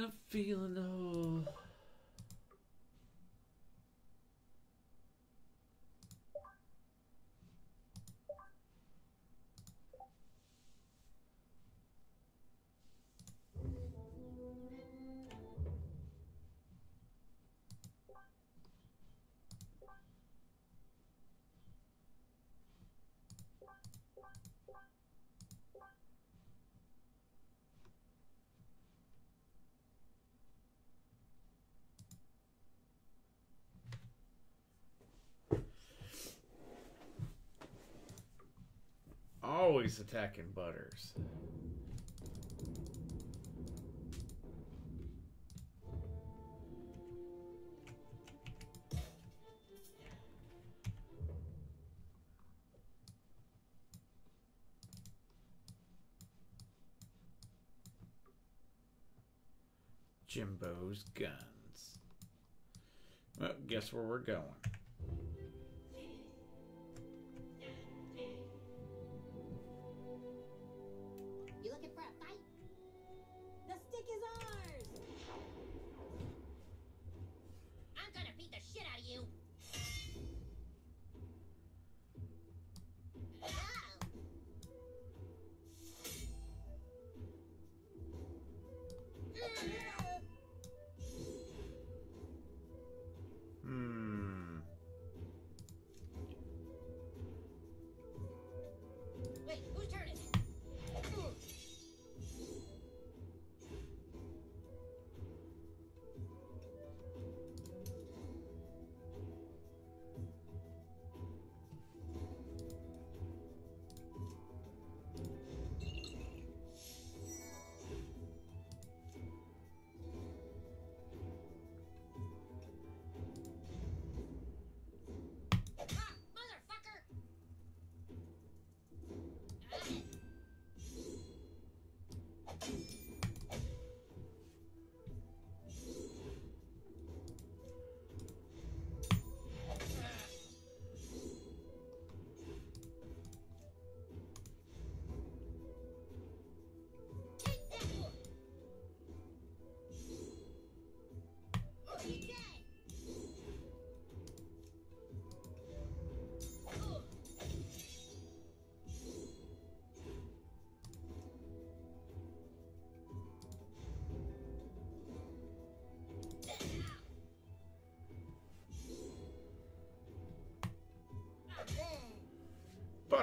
not feeling the Always attacking Butters. Jimbo's guns. Well, guess where we're going.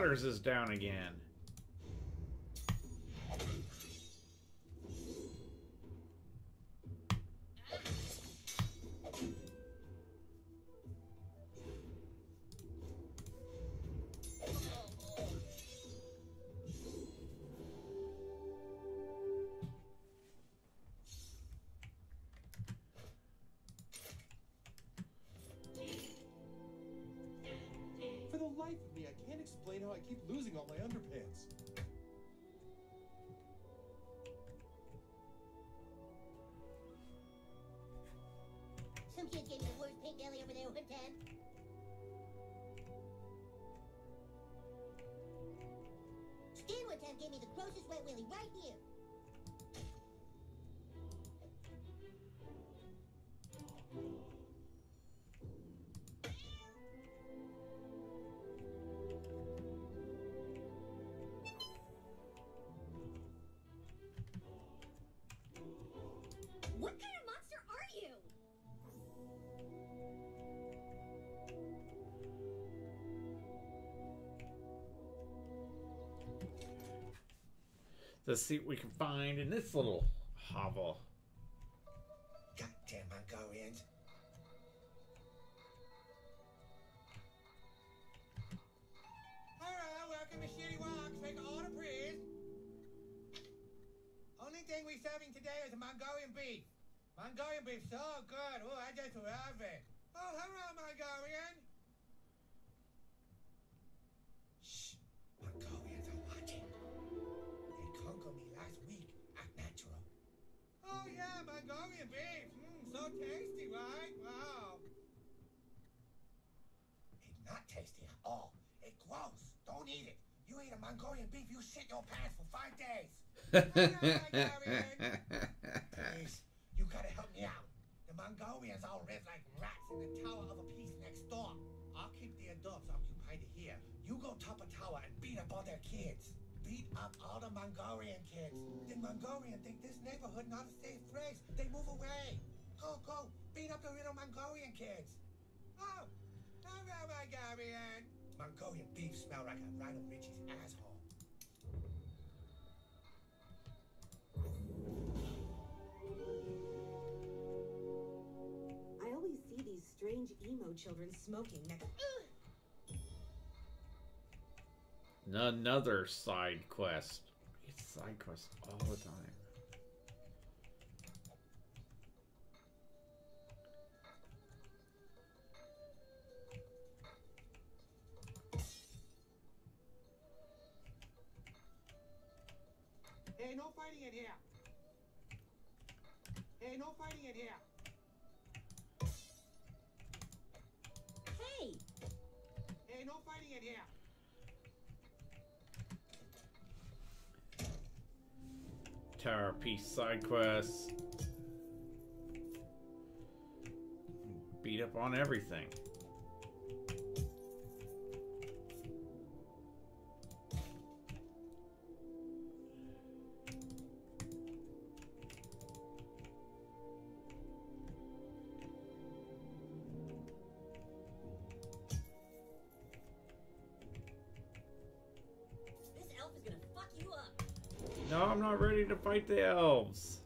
Butters is down again. I keep losing all my underpants. Some kid gave me the worst pink alley over there one time. Stan one time gave me the grossest wet willy right here. Let's see what we can find in this little hovel. Goddamn Mongolians. Hello, welcome to Shitty Wok. Take an order, please. Only thing we're serving today is a Mongolian beef. Mongolian beef, so good. Oh, I just love it. Oh, hello, Mongolian. Mongolian beef. Mmm, so tasty, right? Wow. It's not tasty at all. It's gross. Don't eat it. You eat a Mongolian beef, you shit your pants for five days. Hello, Mongolian. Please, Yeah, the Mongolians all live like rats in the Tower of a Peace next door. I'll keep the adults occupied here. You go top a tower and beat up all their kids. Beat up all the Mongolian kids. The Mongolian think this neighborhood not a safe place. They move away. Go, go, beat up the little Mongolian kids. Oh, hello, Mongolian. Mongolian beef smell like a Rhino Richie's asshole. I always see these strange emo children smoking next. Another side quest. It's side quests all the time. Hey, no fighting in here. Hey, no fighting in here. Hey, Hey, no fighting in here. Tower Peace side quests. Beat up on everything. No, I'm not ready to fight the elves.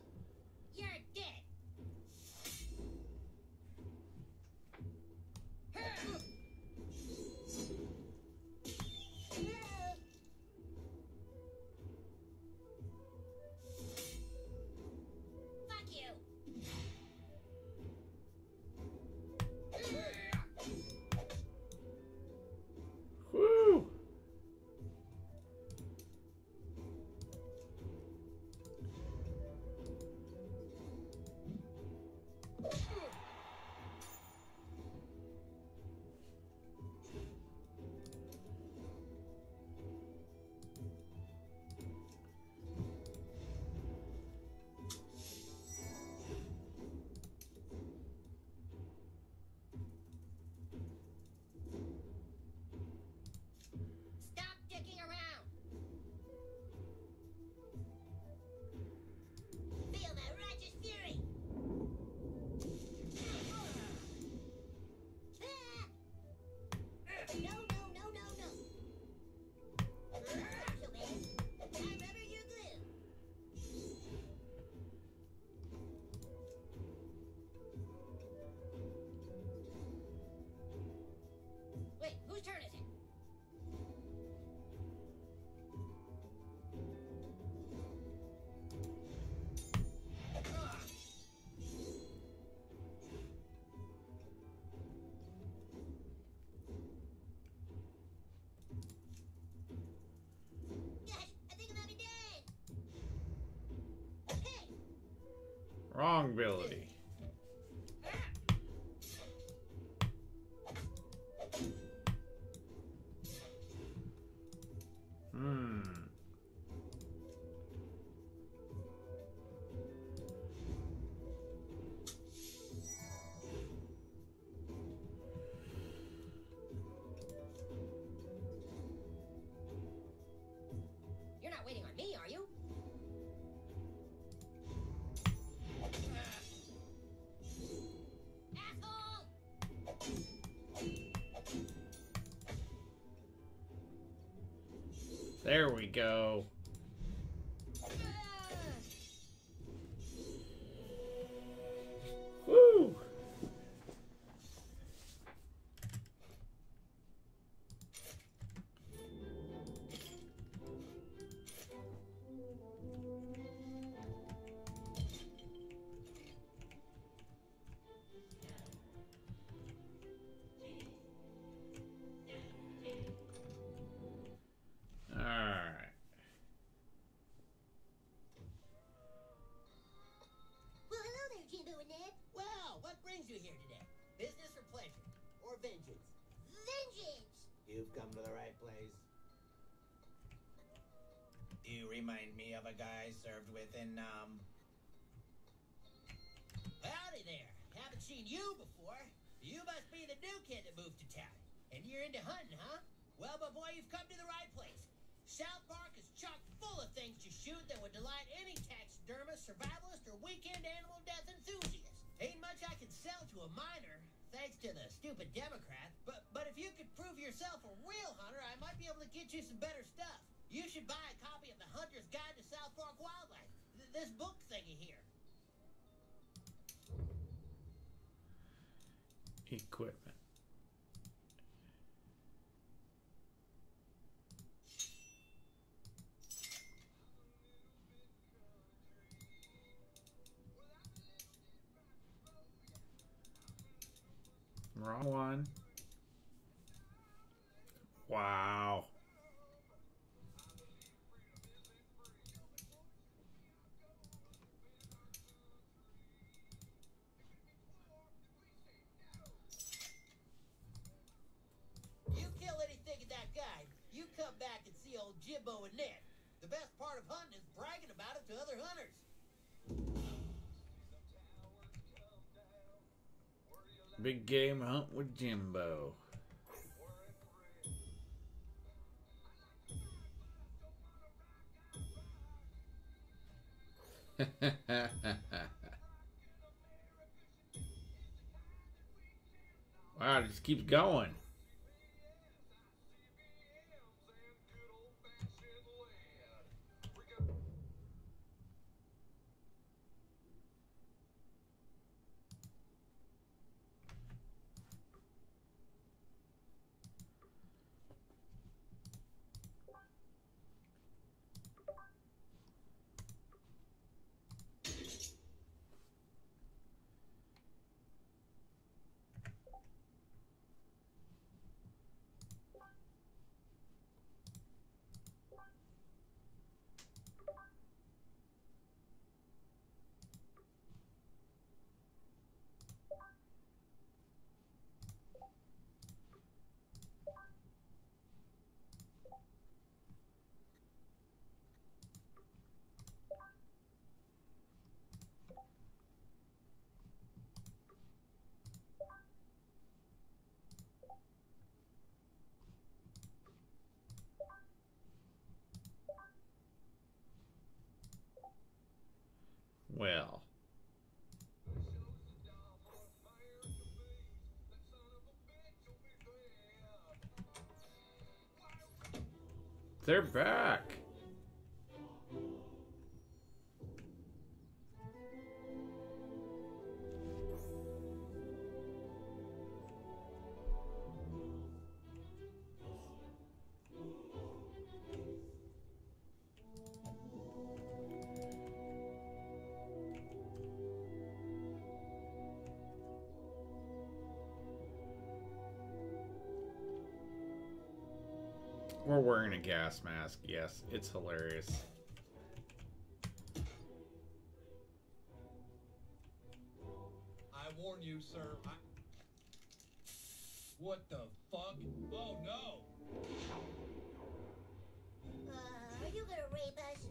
Wrong ability. There we go. Remind me of a guy I served with in, um... Howdy there. Haven't seen you before. You must be the new kid that moved to town. And you're into hunting, huh? Well, my boy, you've come to the right place. South Park is chock full of things to shoot that would delight any taxidermist, survivalist, or weekend animal death enthusiast. Ain't much I can sell to a minor, thanks to the stupid Democrat. But but if you could prove yourself a real hunter, I might be able to get you some better stuff. You should buy a copy of the Hunter's Guide to South Park Wildlife. Th- this book thingy here. Equipment. Wrong one. Wow. You kill anything of that guy, you come back and see old Jimbo and Ned. The best part of hunting is bragging about it to other hunters. Big game hunt with Jimbo. wow, it just keeps going. They're back. We're wearing a gas mask. Yes, it's hilarious. I warn you, sir. I... What the fuck? Oh no! Uh, are you gonna rape us?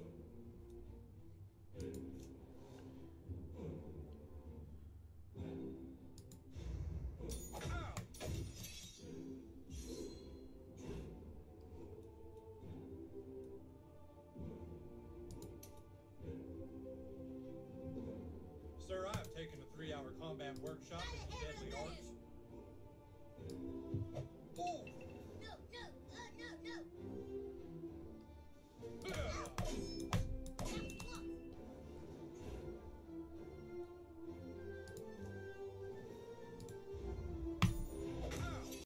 A workshop. In the deadly art